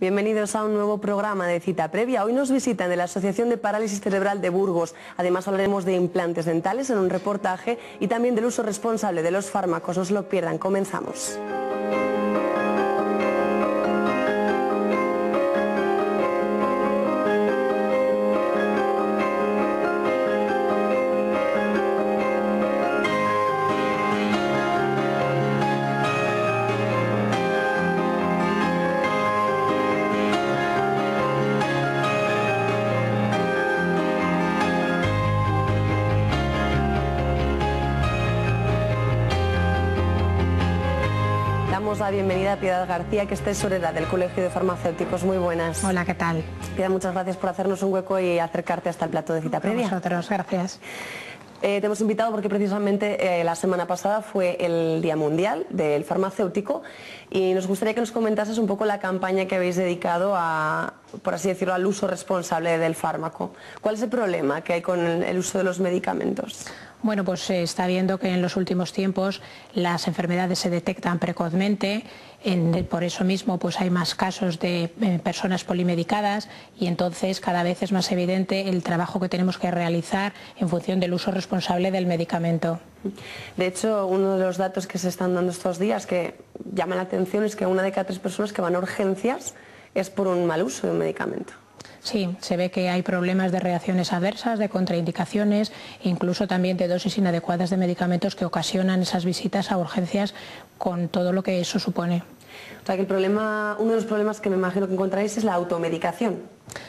Bienvenidos a un nuevo programa de cita previa. Hoy nos visitan de la Asociación de Parálisis Cerebral de Burgos. Además hablaremos de implantes dentales en un reportaje y también del uso responsable de los fármacos. No se lo pierdan. Comenzamos. La bienvenida a Piedad García, que es tesorera del Colegio de Farmacéuticos. Muy buenas. Hola, ¿qué tal? Piedad, muchas gracias por hacernos un hueco y acercarte hasta el plato de cita previa. vosotros, gracias. Eh, te hemos invitado porque precisamente eh, la semana pasada fue el Día Mundial del Farmacéutico y nos gustaría que nos comentases un poco la campaña que habéis dedicado a, por así decirlo, al uso responsable del fármaco. ¿Cuál es el problema que hay con el uso de los medicamentos? Bueno, pues se está viendo que en los últimos tiempos las enfermedades se detectan precozmente, en- por eso mismo pues hay más casos de eh, personas polimedicadas y entonces cada vez es más evidente el trabajo que tenemos que realizar en función del uso responsable del medicamento. De hecho, uno de los datos que se están dando estos días que llama la atención es que una de cada tres personas que van a urgencias es por un mal uso de un medicamento. Sí, se ve que hay problemas de reacciones adversas, de contraindicaciones, incluso también de dosis inadecuadas de medicamentos que ocasionan esas visitas a urgencias con todo lo que eso supone. O sea que el problema, uno de los problemas que me imagino que encontráis es la automedicación.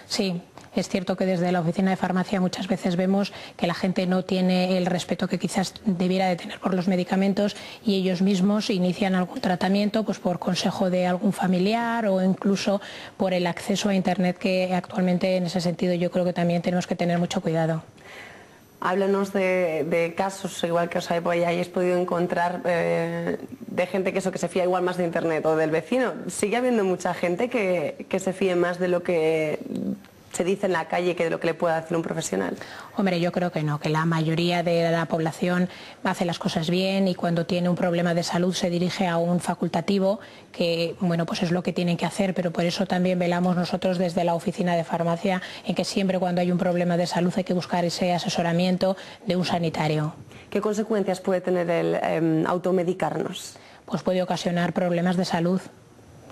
Sí, es cierto que desde la oficina de farmacia muchas veces vemos que la gente no tiene el respeto que quizás debiera de tener por los medicamentos y ellos mismos inician algún tratamiento pues por consejo de algún familiar o incluso por el acceso a internet que actualmente en ese sentido yo creo que también tenemos que tener mucho cuidado. Háblanos de, casos, igual que os hay- hayáis podido encontrar eh, de gente que eso que se fía igual más de internet o del vecino. Sigue habiendo mucha gente que, que se fíe más de lo que se dice en la calle que de lo que le pueda decir un profesional. Hombre, yo creo que no, que la mayoría de la población hace las cosas bien y cuando tiene un problema de salud se dirige a un facultativo, que bueno, pues es lo que tienen que hacer, pero por eso también velamos nosotros desde la oficina de farmacia en que siempre cuando hay un problema de salud hay que buscar ese asesoramiento de un sanitario. ¿Qué consecuencias puede tener el em, automedicarnos? Pues puede ocasionar problemas de salud.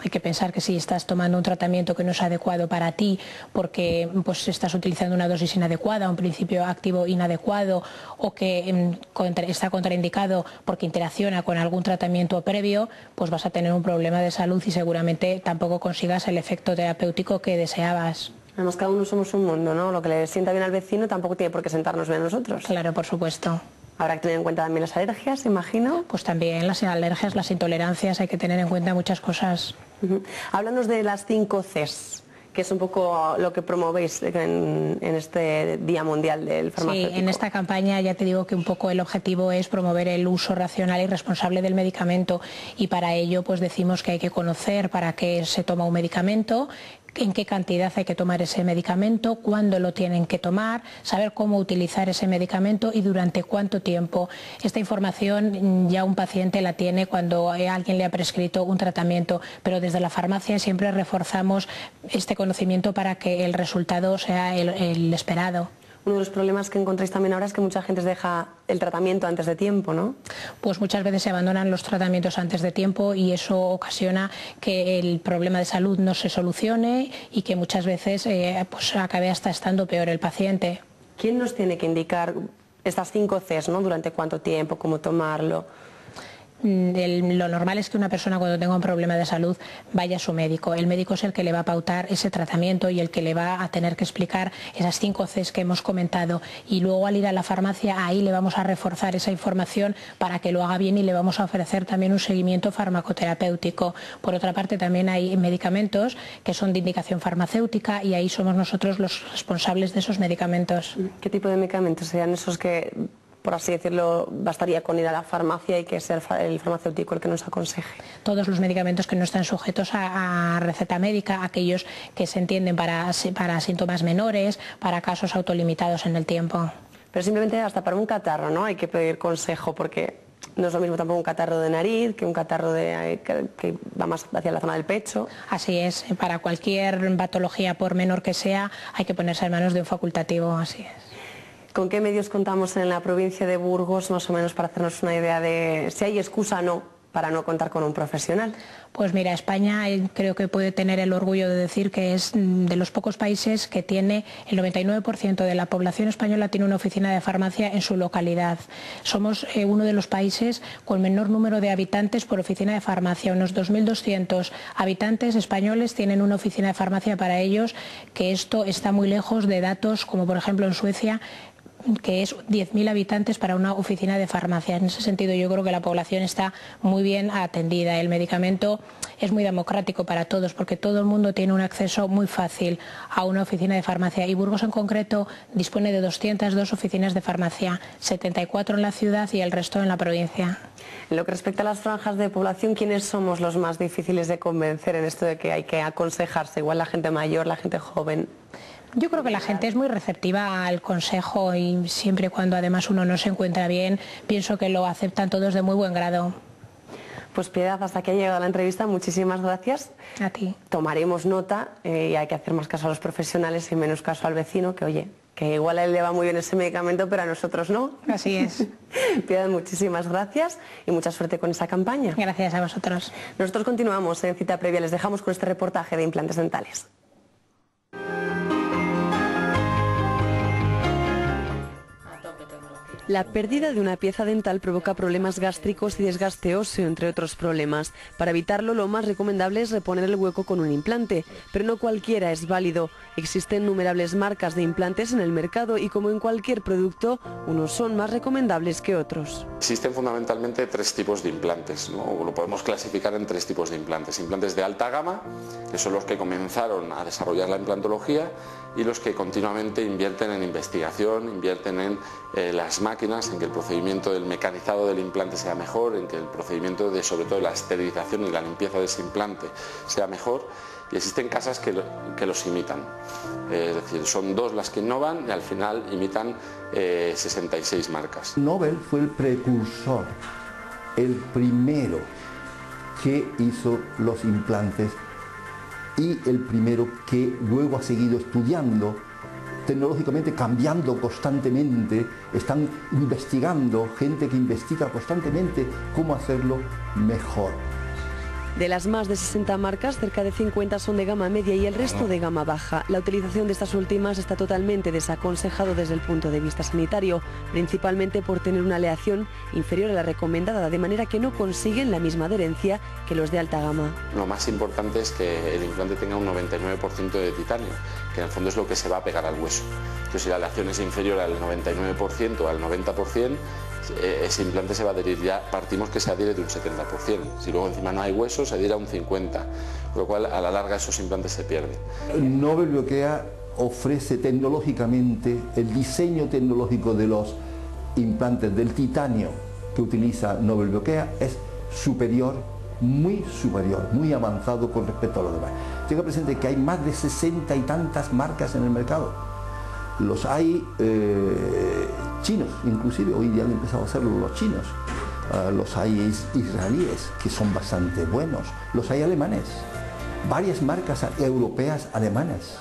Hay que pensar que si estás tomando un tratamiento que no es adecuado para ti porque pues, estás utilizando una dosis inadecuada, un principio activo inadecuado o que em, contra- está contraindicado porque interacciona con algún tratamiento previo, pues vas a tener un problema de salud y seguramente tampoco consigas el efecto terapéutico que deseabas. Además, cada uno somos un mundo, ¿no? Lo que le sienta bien al vecino tampoco tiene por qué sentarnos bien a nosotros. Claro, por supuesto. Habrá que tener en cuenta también las alergias, imagino. Pues también las alergias, las intolerancias, hay que tener en cuenta muchas cosas. Ujú. Háblanos de las 5 Cs, que es un poco lo que promovéis en, en este Día Mundial del Sí, Farmacéutico. en esta campaña ya te digo que un poco el objetivo es promover el uso racional y responsable del medicamento y para ello pues decimos que hay que conocer para qué se toma un medicamento, en qué cantidad hay que tomar ese medicamento, cuándo lo tienen que tomar, saber cómo utilizar ese medicamento y durante cuánto tiempo. Esta información ya un paciente la tiene cuando alguien le ha prescrito un tratamiento, pero desde la farmacia siempre reforzamos este conocimiento para que el resultado sea el esperado. Uno de los problemas que encontráis también ahora es que mucha gente deja el tratamiento antes de tiempo, ¿no? pues muchas veces se abandonan los tratamientos antes de tiempo y eso ocasiona que el problema de salud no se solucione y que muchas veces eh, pues acabe hasta estando peor el paciente. ¿Quién nos tiene que indicar estas 5 Cs, ¿no? Durante cuánto tiempo, cómo tomarlo. Mm, lo normal es que una persona cuando tenga un problema de salud vaya a su médico. El médico es el que le va a pautar ese tratamiento y el que le va a tener que explicar esas cinco Cs que hemos comentado. Y luego al ir a la farmacia ahí le vamos a reforzar esa información para que lo haga bien y le vamos a ofrecer también un seguimiento farmacoterapéutico. Por otra parte también hay medicamentos que son de indicación farmacéutica y ahí somos nosotros los responsables de esos medicamentos. ¿Qué tipo de medicamentos serían esos que, por así decirlo, bastaría con ir a la farmacia y que sea el fa- el farmacéutico el que nos aconseje? todos los medicamentos que no están sujetos a, a receta médica, aquellos que se entienden para, para síntomas menores, para casos autolimitados en el tiempo. Pero simplemente hasta para un catarro, ¿no? Hay que pedir consejo porque No es lo mismo tampoco un catarro de nariz que un catarro de, que, que va más hacia la zona del pecho. Así es, para cualquier patología, por menor que sea, hay que ponerse en manos de un facultativo, así es. ¿Con qué medios contamos en la provincia de Burgos, más o menos, para hacernos una idea de si hay excusa o no para no contar con un profesional? Pues mira, España eh, creo que puede tener el orgullo de decir que es mm, de los pocos países que tiene el 99% de la población española tiene una oficina de farmacia en su localidad. Somos eh, uno de los países con menor número de habitantes por oficina de farmacia. Unos 2.200 habitantes españoles tienen una oficina de farmacia para ellos, que esto está muy lejos de datos como por ejemplo en Suecia que es 10.000 habitantes para una oficina de farmacia. En ese sentido yo creo que la población está muy bien atendida. El medicamento es muy democrático para todos porque todo el mundo tiene un acceso muy fácil a una oficina de farmacia y Burgos en concreto dispone de 202 oficinas de farmacia, 74 en la ciudad y el resto en la provincia. En lo que respecta a las franjas de población, ¿quiénes somos los más difíciles de convencer en esto de que hay que aconsejarse? Igual la gente mayor, la gente joven. Yo creo que la gente es muy receptiva al consejo y siempre cuando además uno no se encuentra bien, pienso que lo aceptan todos de muy buen grado. Pues Piedad, hasta que ha llegado la entrevista, muchísimas gracias. A ti. Tomaremos nota eh, y hay que hacer más caso a los profesionales y menos caso al vecino, que oye, que igual a él le va muy bien ese medicamento, pero a nosotros no. Así es. Piedad, muchísimas gracias y mucha suerte con esa campaña. Gracias a vosotros. Nosotros continuamos en cita previa, les dejamos con este reportaje de implantes dentales. La pérdida de una pieza dental provoca problemas gástricos y desgaste óseo, entre otros problemas. Para evitarlo, lo más recomendable es reponer el hueco con un implante, pero no cualquiera es válido. Existen numerables marcas de implantes en el mercado y como en cualquier producto, unos son más recomendables que otros. Existen fundamentalmente tres tipos de implantes, ¿no? lo podemos clasificar en tres tipos de implantes. Implantes de alta gama, que son los que comenzaron a desarrollar la implantología y los que continuamente invierten en investigación, invierten en eh, las máquinas, en que el procedimiento del mecanizado del implante sea mejor, en que el procedimiento de sobre todo la esterilización y la limpieza de ese implante sea mejor y existen casas que, los imitan. Es decir, son dos las que innovan y al final imitan 66 eh, marcas. Nobel fue el precursor, el primero que hizo los implantes y el primero que luego ha seguido estudiando tecnológicamente cambiando constantemente, están investigando, gente que investiga constantemente cómo hacerlo mejor. De las más de 60 marcas, cerca de 50 son de gama media y el resto de gama baja. La utilización de estas últimas está totalmente desaconsejado desde el punto de vista sanitario, principalmente por tener una aleación inferior a la recomendada, de manera que no consiguen la misma adherencia que los de alta gama. Lo más importante es que el implante tenga un 99% de titanio, que en el fondo es lo que se va a pegar al hueso. Entonces, si la aleación es inferior al 99% o al 90%, eh, ese implante se va a adherir ya, partimos que se adhiere de un 70%. Si luego encima no hay hueso, se adhiere a un 50%, con lo cual a la larga esos implantes se pierden. Nobel Bloquea ofrece tecnológicamente el diseño tecnológico de los implantes del titanio que utiliza Nobel Bloquea es superior, muy superior, muy avanzado con respecto a los demás. Tenga presente que hay más de 60 y tantas marcas en el mercado. Los hay eh, chinos, inclusive hoy día han empezado a hacerlo los chinos. Ah, los hay israelíes, que son bastante buenos. Los hay alemanes. Varias marcas europeas alemanas.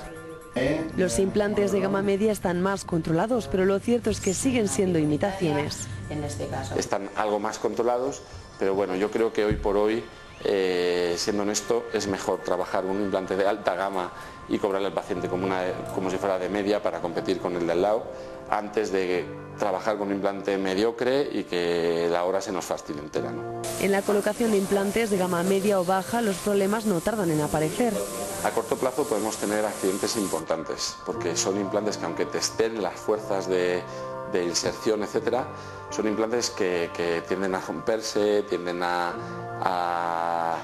Los implantes de gama media están más controlados, pero lo cierto es que siguen siendo imitaciones. En este caso. Están algo más controlados, pero bueno, yo creo que hoy por hoy, eh, siendo honesto, es mejor trabajar un implante de alta gama y cobrarle al paciente como, una, como si fuera de media para competir con el de al lado, antes de trabajar con un implante mediocre y que la hora se nos fastidie entera. En la colocación de implantes de gama media o baja, los problemas no tardan en aparecer. A corto plazo podemos tener accidentes importantes, porque son implantes que aunque testen las fuerzas de, inserción, etcétera, son implantes que, tienden a romperse, tienden a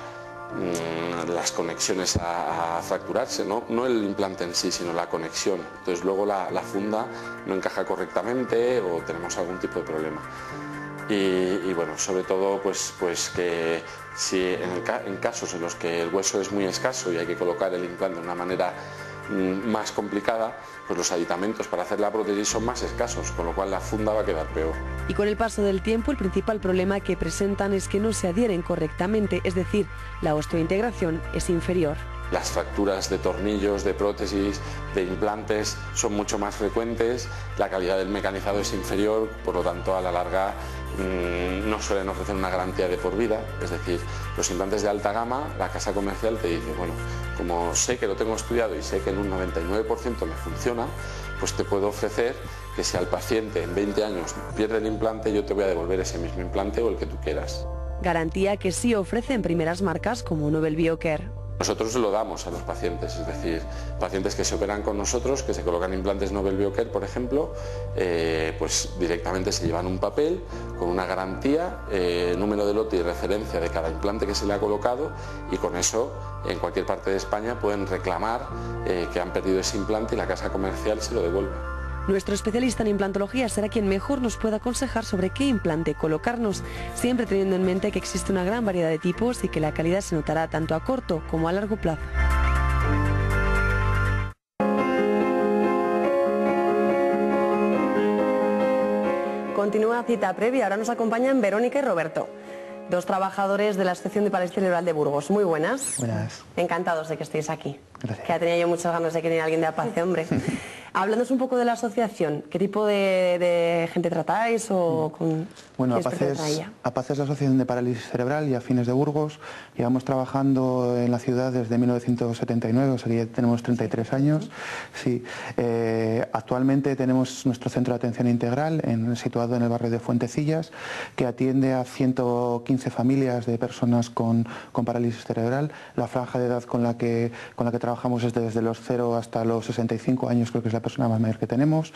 Mm, las conexiones a, fracturarse, ¿no? no el implante en sí, sino la conexión. Entonces luego la, funda no encaja correctamente o tenemos algún tipo de problema. Y, bueno, sobre todo pues, pues que si en, casos en los que el hueso es muy escaso y hay que colocar el implante de una manera más complicada, pues los aditamentos para hacer la prótesis son más escasos, con lo cual la funda va a quedar peor. Y con el paso del tiempo, el principal problema que presentan es que no se adhieren correctamente, es decir, la osteointegración es inferior. Las fracturas de tornillos, de prótesis, de implantes son mucho más frecuentes, la calidad del mecanizado es inferior, por lo tanto a la larga mm, no suelen ofrecer una garantía de por vida, es decir, los implantes de alta gama, la casa comercial te dice, bueno, como sé que lo tengo estudiado y sé que en un 99% me funciona, pues te puedo ofrecer que si al paciente en 20 años pierde el implante, yo te voy a devolver ese mismo implante o el que tú quieras. Garantía que sí ofrecen primeras marcas como Nobel Biocare. Nosotros lo damos a los pacientes, es decir, pacientes que se operan con nosotros, que se colocan implantes Nobel Biocare, por ejemplo, eh, pues directamente se llevan un papel con una garantía, eh, número de lote y referencia de cada implante que se le ha colocado y con eso en cualquier parte de España pueden reclamar eh, que han perdido ese implante y la casa comercial se lo devuelve. Nuestro especialista en implantología será quien mejor nos pueda aconsejar sobre qué implante colocarnos, siempre teniendo en mente que existe una gran variedad de tipos y que la calidad se notará tanto a corto como a largo plazo. Continúa cita previa, ahora nos acompañan Verónica y Roberto dos trabajadores de la Asociación de Parálisis Cerebral de Burgos. Muy buenas. Buenas. Encantados de que estéis aquí. Gracias. Que ya tenía yo muchas ganas de que viniera alguien de Apace, hombre. Hablándonos un poco de la asociación, ¿qué tipo de, gente tratáis o mm. con Bueno, APACE es, la Asociación de Parálisis Cerebral y Afines de Burgos. Llevamos trabajando en la ciudad desde 1979, o sea que ya tenemos 33 años. Sí. Eh, actualmente tenemos nuestro centro de atención integral situado en el barrio de Fuentecillas, que atiende a 115 familias de personas con, parálisis cerebral. La franja de edad con la, que, con la que trabajamos es desde los 0 hasta los 65 años, creo que es la persona más mayor que tenemos.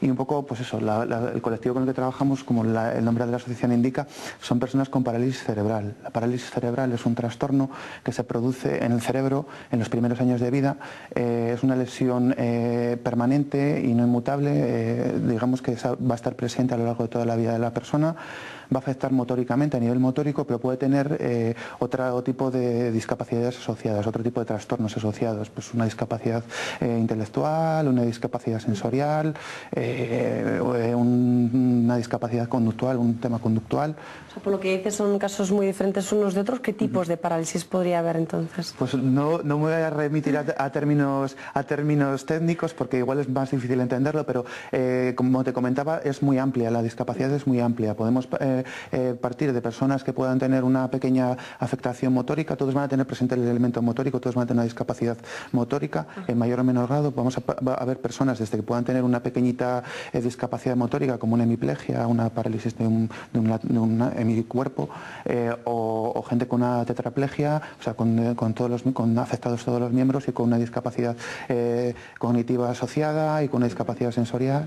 Y un poco, pues eso, el colectivo con el que trabajamos, como el nombre de la asociación indica, son personas con parálisis cerebral. La parálisis cerebral es un trastorno que se produce en el cerebro en los primeros años de vida. Eh, es una lesión eh, permanente y no inmutable, eh, digamos que va a estar presente a lo largo de toda la vida de la persona va a afectar motóricamente a nivel motórico, pero puede tener eh, otro tipo de discapacidades asociadas, otro tipo de trastornos asociados, pues una discapacidad eh, intelectual, una discapacidad sensorial, eh, una discapacidad conductual, un tema conductual. por lo que dices son casos muy diferentes unos de otros, ¿qué tipos de parálisis podría haber entonces? Pues no, no me voy a remitir a, términos, a términos técnicos porque igual es más difícil entenderlo, pero como te comentaba es muy amplia, la discapacidad es muy amplia. Podemos eh, partir de personas que puedan tener una pequeña afectación motórica, todos van a tener presente el elemento motórico, todos van a tener una discapacidad motórica en mayor o menor grado. Vamos a, ver personas desde que puedan tener una pequeñita eh, discapacidad motórica como una hemiplegia, una parálisis de un, de hemicuerpo eh, o, gente con una tetraplegia, o sea, con, todos los, con afectados todos los miembros y con una discapacidad cognitiva asociada y con una discapacidad sensorial.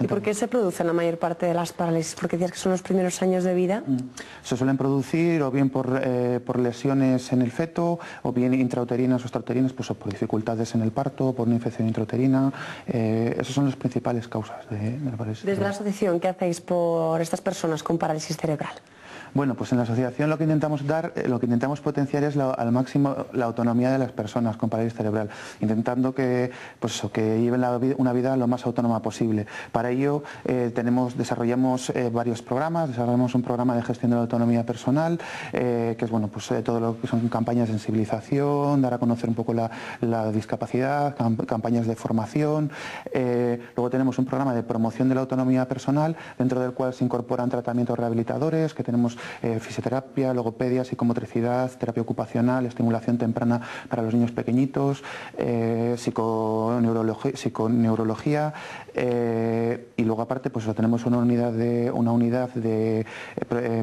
¿Y por qué se producen la mayor parte de las parálisis? Porque decías que son los primeros años de vida? Mm. Se suelen producir o bien por, eh, por lesiones en el feto, o bien intrauterinas o extrauterinas, pues, o por dificultades en el parto, por una infección intrauterina. Eh, esas son las principales causas de, de la parálisis. Desde la asociación, ¿qué hacéis por estas personas con parálisis cerebral? Bueno, pues en la asociación lo que intentamos dar, eh, lo que intentamos potenciar es al máximo la autonomía de las personas con parálisis cerebral, intentando que, pues que lleven una vida lo más autónoma posible. Para ello eh, tenemos, desarrollamos eh, varios programas, desarrollamos un programa de gestión de la autonomía personal, que es bueno, pues todo lo que son campañas de sensibilización, dar a conocer un poco la, discapacidad, campañas de formación. luego tenemos un programa de promoción de la autonomía personal, dentro del cual se incorporan tratamientos rehabilitadores, que tenemos eh, fisioterapia, logopedia, psicomotricidad, terapia ocupacional, estimulación temprana para los niños pequeñitos, eh, psiconeurología, eh, y luego aparte pues tenemos una unidad de una unidad de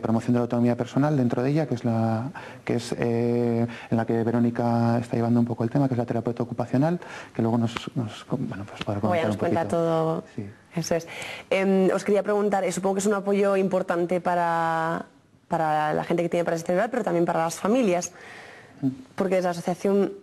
promoción de la autonomía personal dentro de ella que es la que es en la que Verónica está llevando un poco el tema que es la terapeuta ocupacional que luego nos, bueno pues para comentar un cuenta todo. Eso es. Em, os quería preguntar supongo que es un apoyo importante para para la gente que tiene parálisis cerebral, pero también para las familias, porque desde la asociación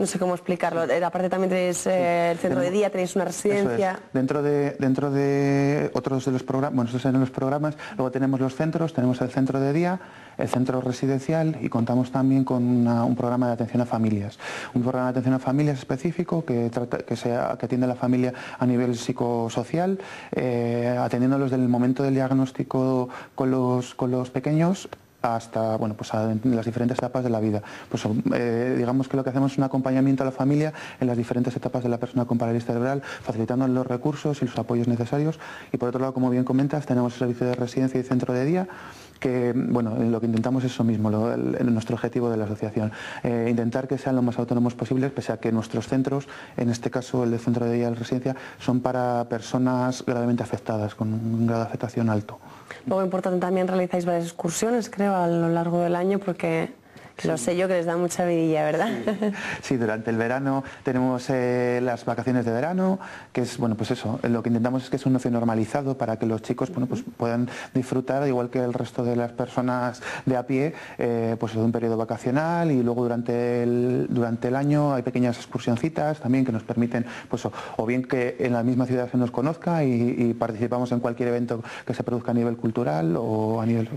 no sé cómo explicarlo. Aparte también tenéis el centro de día, tenéis una residencia. Dentro de dentro de otros de los programas, bueno, estos los programas, luego tenemos los centros, tenemos el centro de día, el centro residencial y contamos también con un programa de atención a familias. Un programa de atención a familias específico que, trata, que, sea, que atiende a la familia a nivel psicosocial, eh, atendiéndolos del momento del diagnóstico con los, con los pequeños hasta bueno, pues las diferentes etapas de la vida. Pues, eh, digamos que lo que hacemos es un acompañamiento a la familia en las diferentes etapas de la persona con parálisis cerebral, facilitando los recursos y los apoyos necesarios. Y por otro lado, como bien comentas, tenemos el servicio de residencia y centro de día que bueno, lo que intentamos es eso mismo, nuestro objetivo de la asociación, eh, intentar que sean lo más autónomos posibles, pese a que nuestros centros, en este caso el de centro de día de residencia, son para personas gravemente afectadas, con un grado de afectación alto. Luego importante también realizáis varias excursiones, creo, a lo largo del año, porque lo sé yo que les da mucha vidilla, ¿verdad? Sí, durante el verano tenemos eh, las vacaciones de verano, que es, bueno, pues eso, lo que intentamos es que es un ocio normalizado para que los chicos, bueno, pues puedan disfrutar, igual que el resto de las personas de a pie, eh, pues de un periodo vacacional y luego durante el, durante el año hay pequeñas excursioncitas también que nos permiten, pues o, bien que en la misma ciudad se nos conozca y, participamos en cualquier evento que se produzca a nivel cultural o a nivel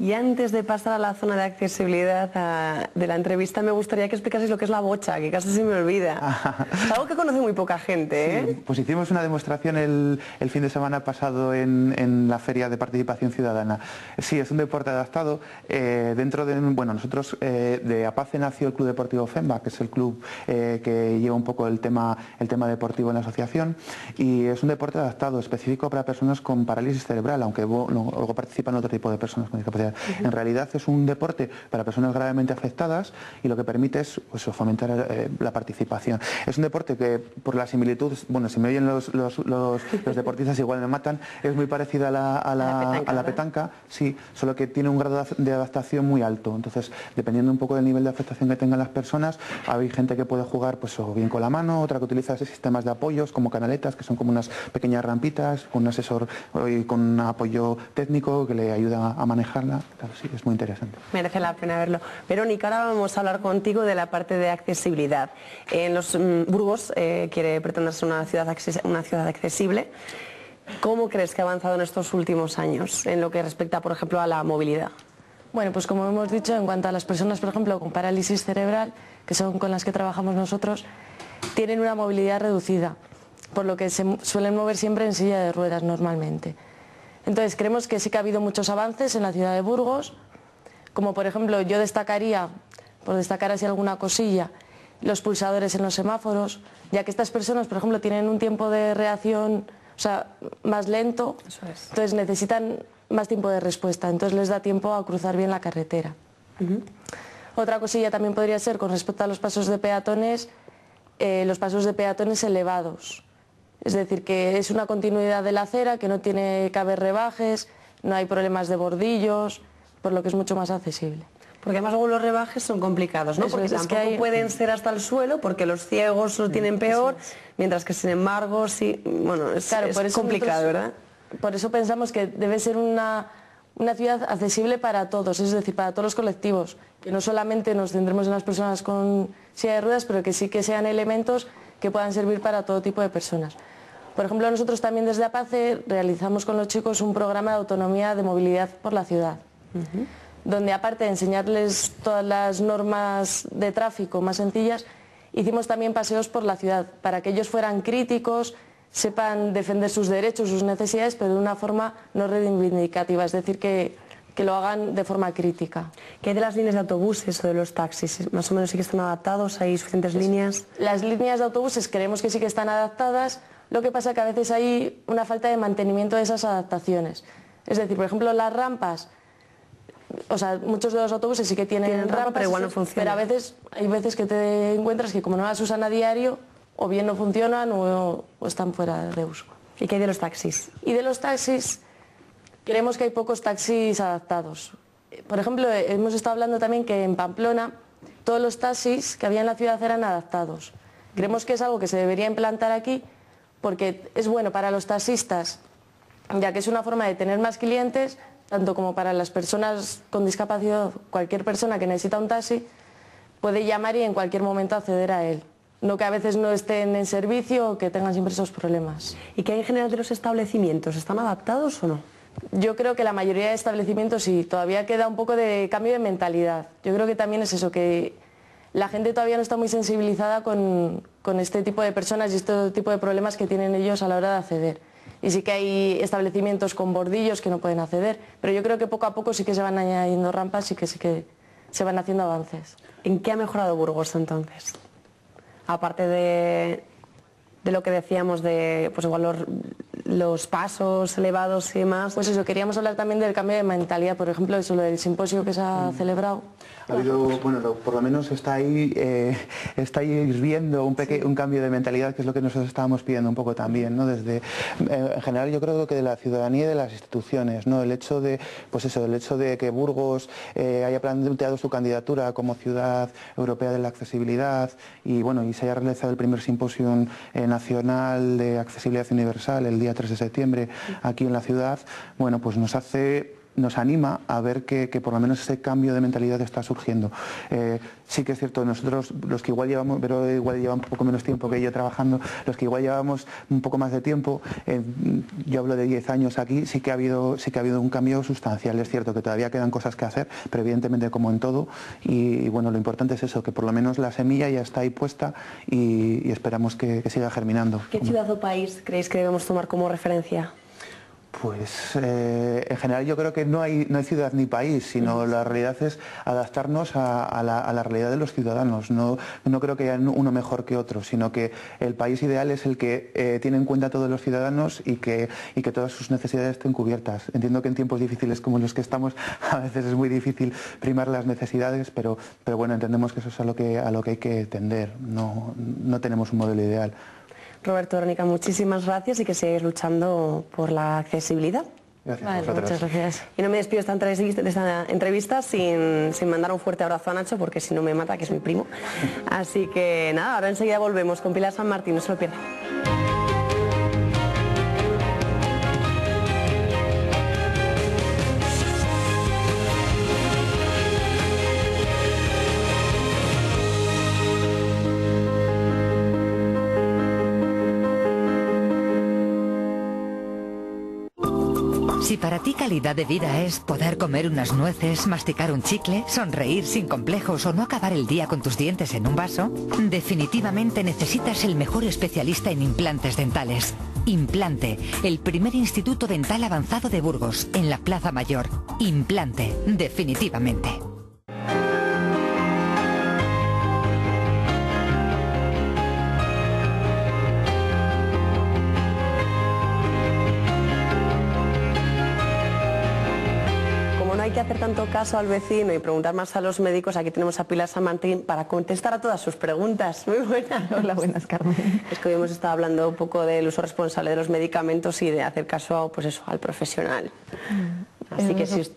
y antes de pasar a la zona de accesibilidad de la entrevista, me gustaría que explicaseis lo que es la bocha, que casi se me olvida. es algo que conoce muy poca gente. ¿eh? pues hicimos una demostración el, fin de semana pasado en, la Feria de Participación Ciudadana. Sí, es un deporte adaptado. Eh, dentro de, bueno, nosotros eh, de APACE nació el Club Deportivo FEMBA, que es el club que lleva un poco el tema, el tema deportivo en la asociación. Y es un deporte adaptado, específico para personas con parálisis cerebral, aunque luego participan otro tipo de personas con discapacidad en realidad es un deporte para personas gravemente afectadas y lo que permite es pues, fomentar eh, la participación. Es un deporte que por la similitud, bueno, si me oyen los, deportistas igual me matan, es muy parecida a la, petanca, sí, solo que tiene un grado de adaptación muy alto. Entonces, dependiendo un poco del nivel de afectación que tengan las personas, hay gente que puede jugar pues o bien con la mano, otra que utiliza sistemas de apoyos como canaletas, que son como unas pequeñas rampitas, con un asesor y con un apoyo técnico que le ayuda a manejarla claro, sí, es muy interesante. Merece la pena verlo. Verónica, ahora vamos a hablar contigo de la parte de accesibilidad. En los mm, Burgos eh, quiere pretenderse una ciudad, una ciudad accesible. ¿Cómo crees que ha avanzado en estos últimos años en lo que respecta, por ejemplo, a la movilidad? Bueno, pues como hemos dicho, en cuanto a las personas, por ejemplo, con parálisis cerebral, que son con las que trabajamos nosotros, tienen una movilidad reducida, por lo que se suelen mover siempre en silla de ruedas normalmente. Entonces creemos que sí que ha habido muchos avances en la ciudad de Burgos, como por ejemplo yo destacaría, por destacar así alguna cosilla, los pulsadores en los semáforos, ya que estas personas, por ejemplo, tienen un tiempo de reacción más lento, entonces necesitan más tiempo de respuesta, entonces les da tiempo a cruzar bien la carretera. Otra cosilla también podría ser con respecto a los pasos de peatones, eh, los pasos de peatones elevados. Es decir, que es una continuidad de la acera, que no tiene que haber rebajes, no hay problemas de bordillos, por lo que es mucho más accesible. Porque además luego los rebajes son complicados, ¿no? porque tampoco pueden ser hasta el suelo, porque los ciegos lo tienen peor, mientras que sin embargo sí, bueno, es, claro, por eso complicado, ¿verdad? Por eso pensamos que debe ser una, una ciudad accesible para todos, es decir, para todos los colectivos, que no solamente nos centremos en las personas con silla de ruedas, pero que sí que sean elementos que puedan servir para todo tipo de personas. Por ejemplo, nosotros también desde APACE realizamos con los chicos un programa de autonomía de movilidad por la ciudad, donde aparte de enseñarles todas las normas de tráfico más sencillas, hicimos también paseos por la ciudad para que ellos fueran críticos, sepan defender sus derechos, sus necesidades, pero de una forma no reivindicativa, es decir, que, que lo hagan de forma crítica. ¿Qué hay de las líneas de autobuses o de los taxis? ¿Más o menos sí que están adaptados? ¿Hay suficientes líneas? Las líneas de autobuses creemos que sí que están adaptadas, lo que pasa es que a veces hay una falta de mantenimiento de esas adaptaciones. Es decir, por ejemplo, las rampas, o sea, muchos de los autobuses sí que tienen, rampas, pero igual no funcionan. Pero a veces hay veces que te encuentras que como no las usan a diario, o bien no funcionan o, están fuera de uso. ¿Y qué hay de los taxis? Y de los taxis, creemos que hay pocos taxis adaptados. Por ejemplo, hemos estado hablando también que en Pamplona todos los taxis que había en la ciudad eran adaptados. Creemos que es algo que se debería implantar aquí porque es bueno para los taxistas, ya que es una forma de tener más clientes, tanto como para las personas con discapacidad, cualquier persona que necesita un taxi, puede llamar y en cualquier momento acceder a él. No que a veces no estén en servicio o que tengan siempre esos problemas. ¿Y qué hay en general de los establecimientos? ¿Están adaptados o no? Yo creo que la mayoría de establecimientos sí, todavía queda un poco de cambio de mentalidad. Yo creo que también es eso, que la gente todavía no está muy sensibilizada con, este tipo de personas y este tipo de problemas que tienen ellos a la hora de acceder. Y sí que hay establecimientos con bordillos que no pueden acceder, pero yo creo que poco a poco sí que se van añadiendo rampas y que sí que se van haciendo avances. ¿En qué ha mejorado Burgos entonces? Aparte de, de lo que decíamos de pues igual los, los, pasos elevados y demás. Pues eso, queríamos hablar también del cambio de mentalidad, por ejemplo, eso lo del simposio que se ha mm. celebrado ha habido, bueno, por lo menos está ahí, eh, está ahí hirviendo un, un cambio de mentalidad, que es lo que nosotros estábamos pidiendo un poco también, ¿no? Desde, eh, en general yo creo que de la ciudadanía y de las instituciones, ¿no? El hecho de, pues eso, el hecho de que Burgos eh, haya planteado su candidatura como ciudad europea de la accesibilidad y bueno, y se haya realizado el primer simposio nacional de accesibilidad universal el día 3 de septiembre aquí en la ciudad, bueno, pues nos hace nos anima a ver que, por lo menos ese cambio de mentalidad está surgiendo. Eh, sí que es cierto, nosotros los que igual llevamos, pero igual llevan un poco menos tiempo que yo trabajando, los que igual llevamos un poco más de tiempo, yo hablo de 10 años aquí, sí que, ha habido, sí que ha habido un cambio sustancial. Es cierto que todavía quedan cosas que hacer, pero evidentemente como en todo, y, bueno, lo importante es eso, que por lo menos la semilla ya está ahí puesta y, esperamos que siga germinando. ¿Qué ciudad o país creéis que debemos tomar como referencia? Pues eh, en general yo creo que no hay, no hay ciudad ni país, sino la realidad es adaptarnos a, la, realidad de los ciudadanos. No, no, creo que haya uno mejor que otro, sino que el país ideal es el que eh, tiene en cuenta a todos los ciudadanos y que, y que todas sus necesidades estén cubiertas. Entiendo que en tiempos difíciles como los que estamos a veces es muy difícil primar las necesidades, pero, pero bueno, entendemos que eso es a lo que, a lo que hay que tender. No, no tenemos un modelo ideal. Roberto Dornica, muchísimas gracias y que sigáis luchando por la accesibilidad. Gracias, muchas gracias. Y no me despido de esta entrevista sin, sin, mandar un fuerte abrazo a Nacho, porque si no me mata, que es mi primo. Así que nada, ahora enseguida volvemos con Pilar San Martín, no se lo pierdan. Para ti calidad de vida es poder comer unas nueces, masticar un chicle, sonreír sin complejos o no acabar el día con tus dientes en un vaso, definitivamente necesitas el mejor especialista en implantes dentales. Implante, el primer instituto dental avanzado de Burgos, en la Plaza Mayor. Implante, definitivamente. Tanto caso al vecino y preguntar más a los médicos, aquí tenemos a Pilar Samantín para contestar a todas sus preguntas. Muy buenas. Hola, buenas, Carmen. Es que hoy hemos estado hablando un poco del uso responsable de los medicamentos y de hacer caso pues eso, al profesional. Mm. Así que si...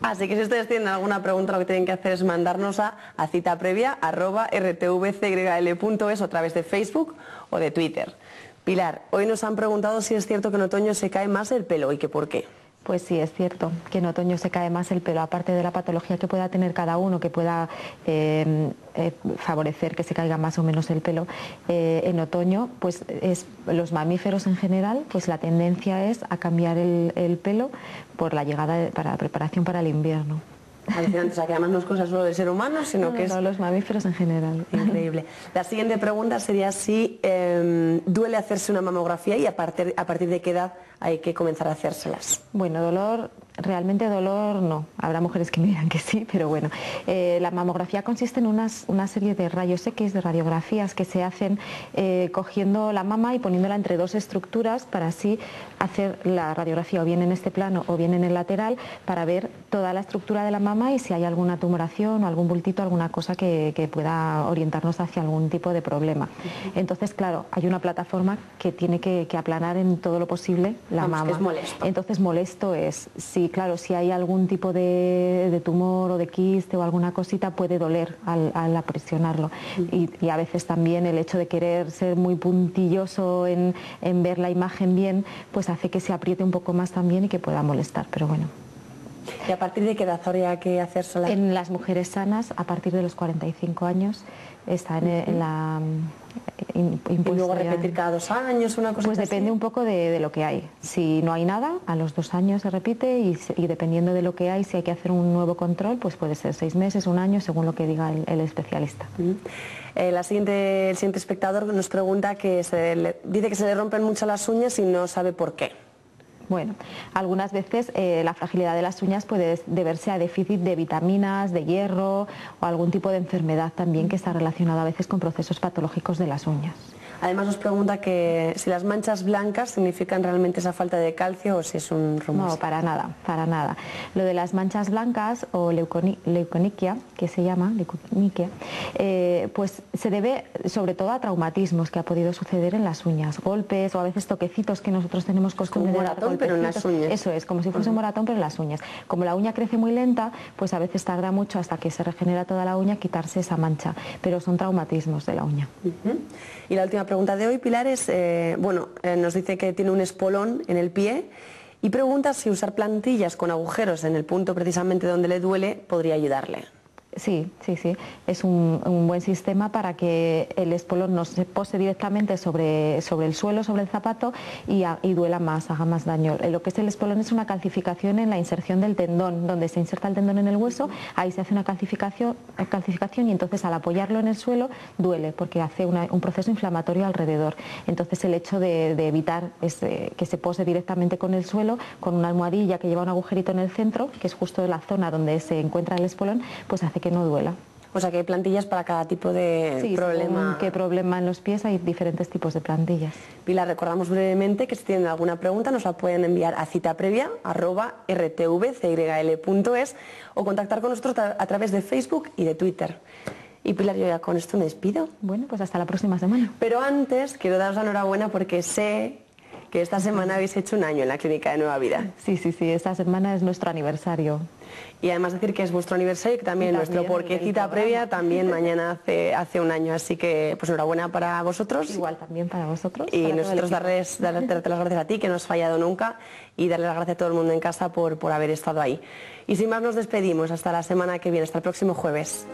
Así que si ustedes tienen alguna pregunta, lo que tienen que hacer es mandarnos a, a cita previa arroba rtvcyl.es a través de Facebook o de Twitter. Pilar, hoy nos han preguntado si es cierto que en otoño se cae más el pelo y que por qué. Pues sí, es cierto que en otoño se cae más el pelo, aparte de la patología que pueda tener cada uno, que pueda eh, eh, favorecer que se caiga más o menos el pelo. Eh, en otoño, pues es los mamíferos en general, pues la tendencia es a cambiar el, pelo por la llegada para la preparación para el invierno. O sea, que además no es cosa solo del ser humano, sino que es... los mamíferos en general. Increíble. La siguiente pregunta sería si em, duele hacerse una mamografía y a partir, a partir de qué edad hay que comenzar a hacérselas. Bueno, dolor Realmente dolor no. Habrá mujeres que me digan que sí, pero bueno. Eh, la mamografía consiste en unas, una serie de rayos X, de radiografías que se hacen eh, cogiendo la mama y poniéndola entre dos estructuras para así hacer la radiografía o bien en este plano o bien en el lateral para ver toda la estructura de la mama y si hay alguna tumoración o algún bultito, alguna cosa que, pueda orientarnos hacia algún tipo de problema. Entonces, claro, hay una plataforma que tiene que, aplanar en todo lo posible la mama. es molesto. Entonces, molesto es si y claro, si hay algún tipo de, tumor o de quiste o alguna cosita puede doler al, apresionarlo. Y, a veces también el hecho de querer ser muy puntilloso en, ver la imagen bien, pues hace que se apriete un poco más también y que pueda molestar, pero bueno. ¿Y a partir de qué edad habría que hacérsela? En las mujeres sanas, a partir de los 45 años, está en, la ¿Y luego repetir cada dos años una cosa Pues depende un poco de, lo que hay. Si no hay nada, a los dos años se repite y, dependiendo de lo que hay, si hay que hacer un nuevo control, pues puede ser seis meses, un año, según lo que diga el, especialista. Eh, la siguiente, el siguiente espectador nos pregunta que se dice que se le rompen mucho las uñas y no sabe por qué. Bueno, algunas veces eh, la fragilidad de las uñas puede deberse a déficit de vitaminas, de hierro o algún tipo de enfermedad también que está relacionada a veces con procesos patológicos de las uñas. Además nos pregunta que si las manchas blancas significan realmente esa falta de calcio o si es un rumor. No, para nada, para nada. Lo de las manchas blancas o leuconiquia, que se llama, leuconiquia, eh, pues se debe sobre todo a traumatismos que ha podido suceder en las uñas, golpes o a veces toquecitos que nosotros tenemos costumbre como moratón, pero en las uñas. Eso es, como si fuese un moratón, pero en las uñas. Como la uña crece muy lenta, pues a veces tarda mucho hasta que se regenera toda la uña quitarse esa mancha, pero son traumatismos de la uña. Y la última pregunta de hoy, Pilar, es, eh, bueno, eh, nos dice que tiene un espolón en el pie y pregunta si usar plantillas con agujeros en el punto precisamente donde le duele podría ayudarle. Sí, sí, sí. Es un, buen sistema para que el espolón no se pose directamente sobre, sobre el suelo, sobre el zapato y, duela más, haga más daño. Lo que es el espolón es una calcificación en la inserción del tendón, donde se inserta el tendón en el hueso, ahí se hace una calcificación, calcificación y entonces al apoyarlo en el suelo duele porque hace un proceso inflamatorio alrededor. Entonces el hecho de, evitar que se pose directamente con el suelo, con una almohadilla que lleva un agujerito en el centro, que es justo la zona donde se encuentra el espolón, pues hace que que no duela. O sea que hay plantillas para cada tipo de sí, problema. qué problema en los pies hay diferentes tipos de plantillas. Pilar, recordamos brevemente que si tienen alguna pregunta nos la pueden enviar a cita previa rtvcyl.es o contactar con nosotros a través de Facebook y de Twitter. Y Pilar, yo ya con esto me despido. Bueno, pues hasta la próxima semana. Pero antes quiero daros la enhorabuena porque sé que esta semana habéis hecho un año en la Clínica de Nueva Vida. Sí, sí, sí, esta semana es nuestro aniversario. Y además decir que es vuestro aniversario y que también, nuestro, porque cita previa también mañana hace, hace un año. Así que pues enhorabuena para vosotros. Igual también para vosotros. Y nosotros darles, darles, darte las gracias a ti, que no has fallado nunca, y darle las gracias a todo el mundo en casa por, por haber estado ahí. Y sin más nos despedimos hasta la semana que viene, hasta el próximo jueves.